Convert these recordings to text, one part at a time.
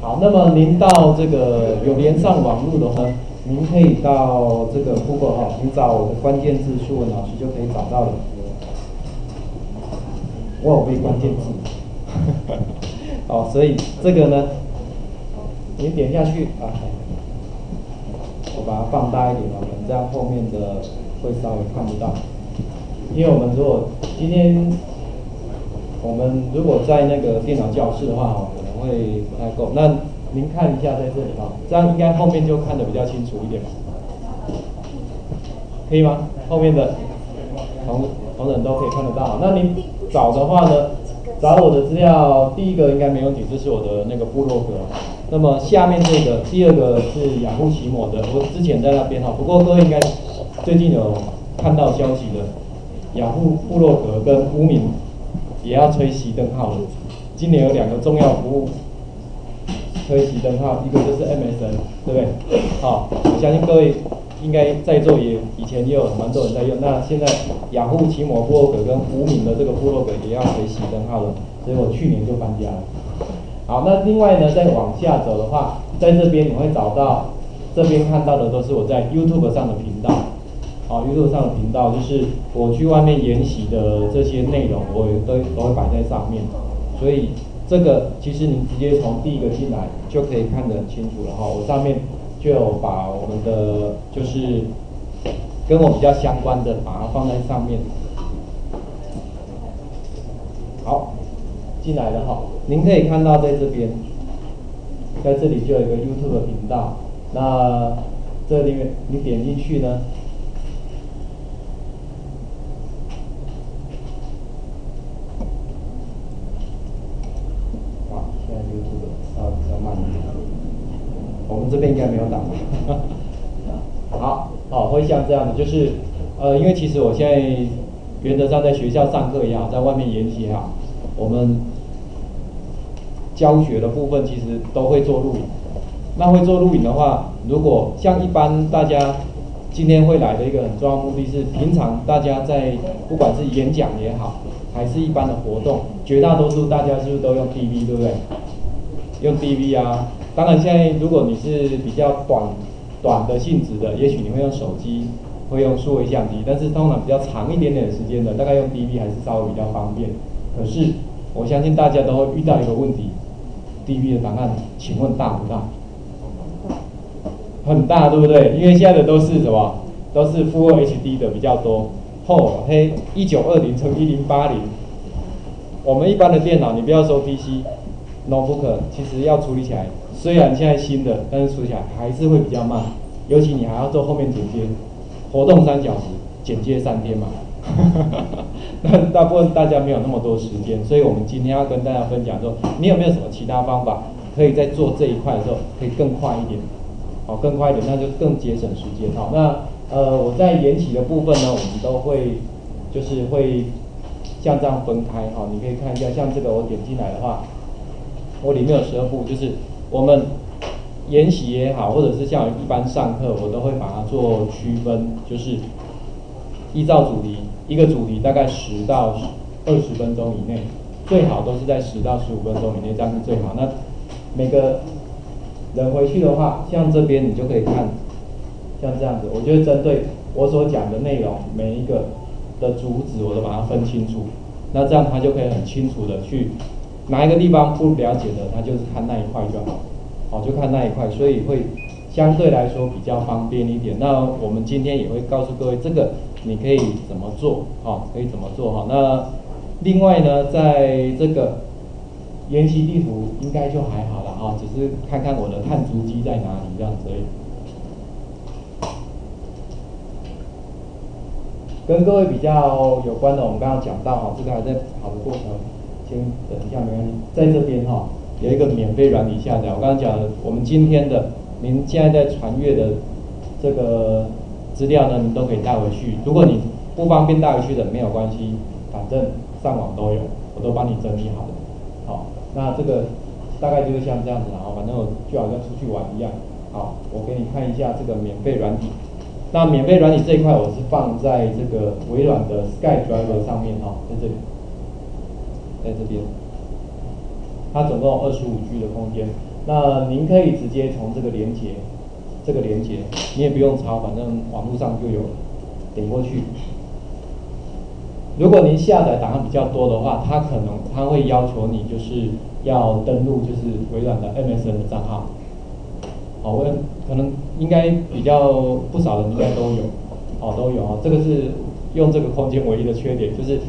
好，那么您到这个有连上网络的话，您可以到这个 Google 哈，您找我的关键字“数文老师”就可以找到了。我有背关键字，好，所以这个呢，你点下去啊，我把它放大一点啊这样后面的会稍微看不到，因为我们如果今天我们如果在那个电脑教室的话，会不太够。那您看一下在这里哈，这样应该后面就看得比较清楚一点吧？可以吗？后面的同同仁都可以看得到。那您找的话呢，找我的资料，第一个应该没问题，这是我的那个部落格。那么下面这个第二个是雅虎奇摩的，我之前在那边哈。不过各位应该最近有看到消息的，雅虎部落格跟乌名也要吹熄灯号了。今年有两个重要服务可以熄灯号，一个就是 MSN，对不对？好，我相信各位。应该在座也以前也有蛮多人在用，那现在雅虎奇摩部落格跟无名的这个部落格也要学习灯号了，所以我去年就搬家了。好，那另外呢，再往下走的话，在这边你会找到，这边看到的都是我在 YouTube 上的频道，好，YouTube 上的频道就是我去外面研习的这些内容，我也都都会摆在上面，所以这个其实您直接从第一个进来就可以看得很清楚了哈，我上面。就把我们的就是跟我比较相关的，把它放在上面。好，进来了哈，您可以看到在这边，在这里就有一个 YouTube 频道。那这里面你点进去呢？哇，现在 YouTube 啊比较慢一点。我们这边应该没有档。好，好，会像这样的，就是，呃，因为其实我现在原则上在学校上课也好，在外面研习也好，我们教学的部分其实都会做录影。那会做录影的话，如果像一般大家今天会来的一个很重要目的是，平常大家在不管是演讲也好，还是一般的活动，绝大多数大家是不是都用 DV，对不对？用 DV 啊。当然，现在如果你是比较短短的性质的，也许你会用手机，会用数位相机。但是通常比较长一点点的时间的，大概用 DV 还是稍微比较方便。可是我相信大家都会遇到一个问题：DV 的档案，请问大不大？很大，对不对？因为现在的都是什么？都是 Full HD 的比较多。厚黑一九二零乘一零八零，我们一般的电脑，你不要说 PC。notebook 其实要处理起来，虽然现在新的，但是处理起来还是会比较慢，尤其你还要做后面剪接，活动三小时，剪接三天嘛，那大部分大家没有那么多时间，所以我们今天要跟大家分享说，你有没有什么其他方法，可以在做这一块的时候可以更快一点，好，更快一点，那就更节省时间。好，那呃我在延期的部分呢，我们都会就是会像这样分开，哈，你可以看一下，像这个我点进来的话。我里面有十二步，就是我们研习也好，或者是像一般上课，我都会把它做区分，就是依照主题，一个主题大概十到二十分钟以内，最好都是在十到十五分钟以内，这样是最好。那每个人回去的话，像这边你就可以看，像这样子，我就会针对我所讲的内容，每一个的主旨我都把它分清楚，那这样他就可以很清楚的去。哪一个地方不了解的，他就是看那一块就好，好就看那一块，所以会相对来说比较方便一点。那我们今天也会告诉各位，这个你可以怎么做，好，可以怎么做哈。那另外呢，在这个延期地图应该就还好了哈，只是看看我的碳足迹在哪里这样子。跟各位比较有关的，我们刚刚讲到哈，这个还在跑的过程。先等一下，没关系。在这边哈，有一个免费软体下载。我刚刚讲了，我们今天的，您现在在传阅的这个资料呢，您都可以带回去。如果你不方便带回去的，没有关系，反正上网都有，我都帮你整理好了。好，那这个大概就是像这样子然后反正我就好像出去玩一样。好，我给你看一下这个免费软体。那免费软体这一块，我是放在这个微软的 Sky Driver 上面哈，在这里。在这边，它总共二十五 G 的空间。那您可以直接从这个连接，这个连接，你也不用抄，反正网络上就有，点过去。如果您下载档案比较多的话，它可能它会要求你就是要登录就是微软的 MSN 的账号。好，我可能应该比较不少人应该都有，哦都有啊，这个是用这个空间唯一的缺点，就是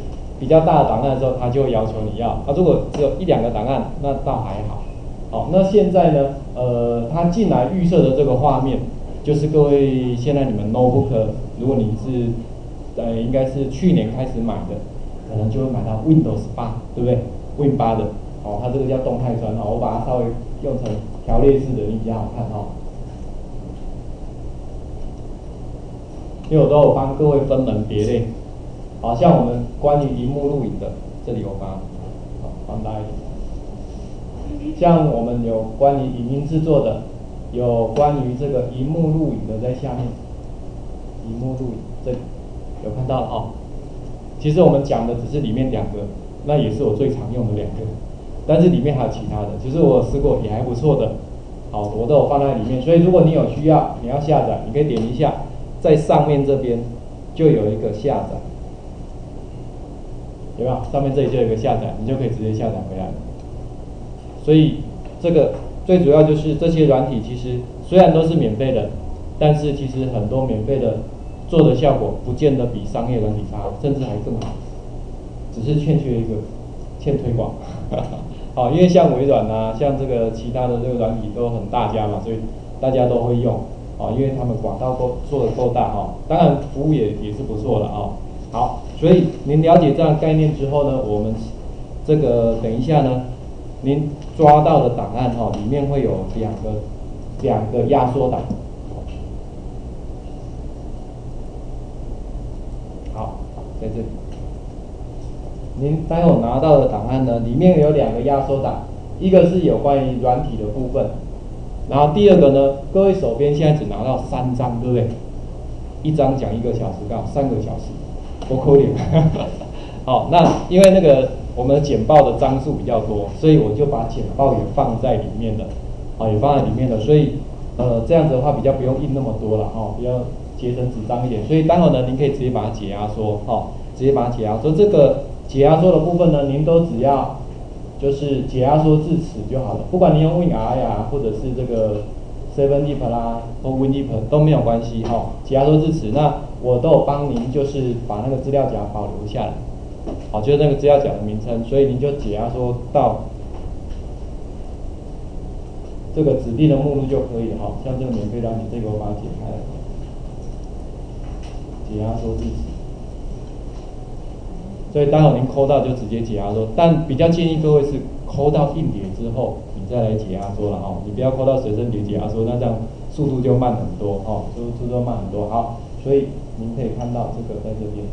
比较大的档案的时候，它就会要求你要。啊，如果只有一两个档案，那倒还好。好，那现在呢，呃，它进来预设的这个画面，就是各位现在你们 notebook，如果你是呃应该是去年开始买的，可能就会买到 Windows 八，对不对？Win 八的，哦，它这个叫动态砖，哦，我把它稍微用成。条列式的，你比较好看哦。因为我都有帮各位分门别类，好像我们关于荧幕录影的，这里我帮，放大一点。像我们有关于影音制作的，有关于这个荧幕录影的，在下面。荧幕录影，这里有看到了哦。其实我们讲的只是里面两个，那也是我最常用的两个。但是里面还有其他的，其实我试过也还不错的，好，我都有放在里面。所以如果你有需要，你要下载，你可以点一下，在上面这边就有一个下载，有没有？上面这里就有个下载，你就可以直接下载回来。所以这个最主要就是这些软体，其实虽然都是免费的，但是其实很多免费的做的效果不见得比商业软体差，甚至还更好，只是欠缺一个欠推广。好，因为像微软呐，像这个其他的这个软体都很大家嘛，所以大家都会用。啊，因为他们广告够做的够大哈，当然服务也也是不错的啊。好，所以您了解这样概念之后呢，我们这个等一下呢，您抓到的档案哈，里面会有两个两个压缩档。好，在这里。您待会拿到的档案呢，里面有两个压缩档，一个是有关于软体的部分，然后第二个呢，各位手边现在只拿到三张，对不对？一张讲一个小时，刚好三个小时，多可怜。好，那因为那个我们的简报的张数比较多，所以我就把简报也放在里面的，啊，也放在里面的，所以呃这样子的话比较不用印那么多了，哦，比较节省纸张一点，所以待会呢，您可以直接把它解压缩，哦，直接把它解压缩这个。解压缩的部分呢，您都只要就是解压缩至此就好了，不管你用 WinR 呀，或者是这个 Seven Deep 啦，或 WinDeep 都没有关系哈。解压缩至此，那我都有帮您就是把那个资料夹保留下来，好，就是那个资料夹的名称，所以您就解压缩到这个指定的目录就可以了哈。像这个免费的，你这个我把它解开了，解压缩地址。所以待会您抠到就直接解压缩，但比较建议各位是抠到硬碟之后，你再来解压缩了哦，你不要抠到随身碟解压缩，那这样速度就慢很多哦，速度就慢很多。好，所以您可以看到这个在这边。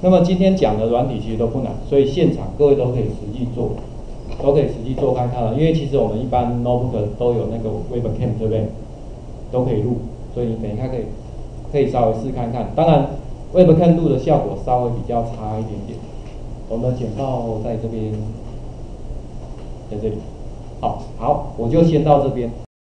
那么今天讲的软体其实都不难，所以现场各位都可以实际做，都可以实际做看看了。因为其实我们一般 notebook 都有那个 webcam，对不对？都可以录，所以你等一下可以可以稍微试看看。当然，webcam 录的效果稍微比较差一点点。我们的简报在这边，在这里。好，好，我就先到这边。